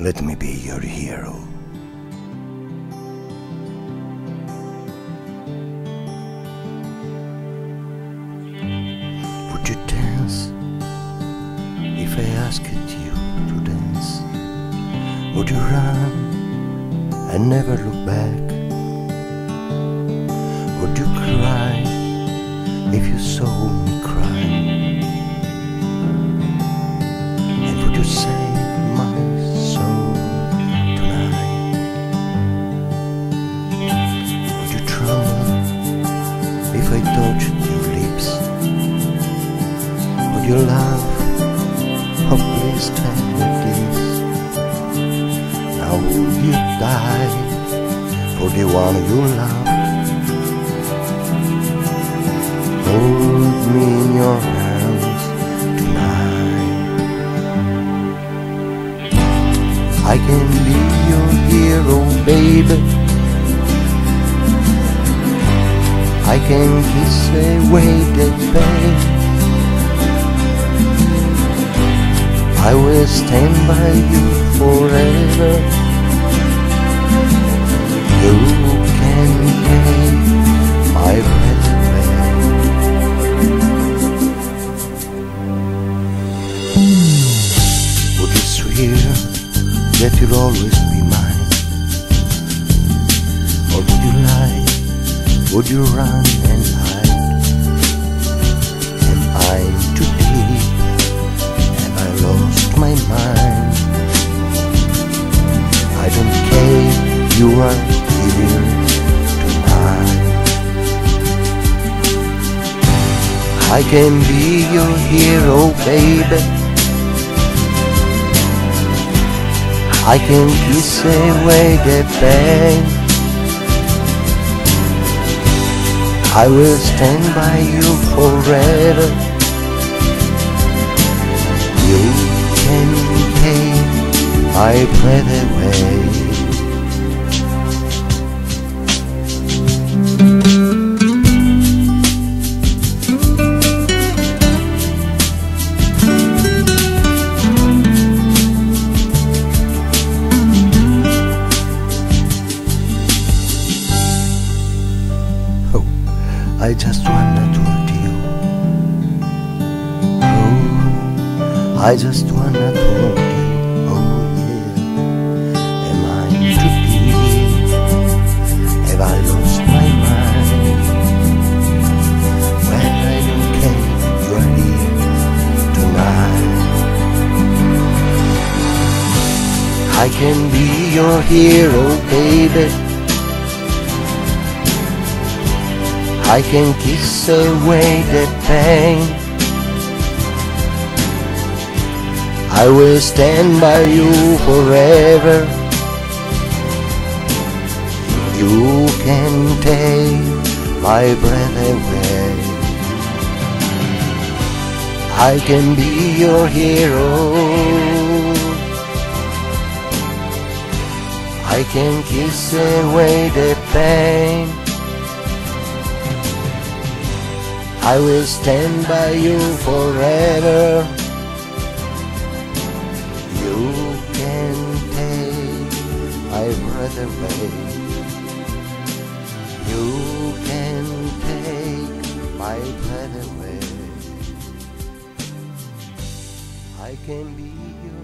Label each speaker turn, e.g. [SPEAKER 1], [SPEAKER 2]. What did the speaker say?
[SPEAKER 1] Let me be your hero. Would you dance if I asked you to dance? Would you run and never look back? Would you cry if you saw me cry? And would you save if I touched your lips? Would you laugh? Oh, please tell me this. Now would you die for the one you love? Hold me in your arms tonight. I can be your hero, baby. I can kiss away the pain. I will stand by you forever. You can take my breath away. Would you swear that you'll always Would you run and hide? Am I too deep? Have I lost my mind? I don't care, you are here tonight. I can be your hero, baby. I can kiss away the pain. I will stand by you forever. You can take my breath away. I just wanna talk to you. Oh, I just wanna talk to you. Oh yeah. Am I too deep? Have I lost my mind? Well, I don't care. You are here tonight. I can be your hero, baby. I can kiss away the pain. I will stand by you forever. You can take my breath away. I can be your hero. I can kiss away the pain. I will stand by you forever. You can take my breath away. You can take my breath away. I can be your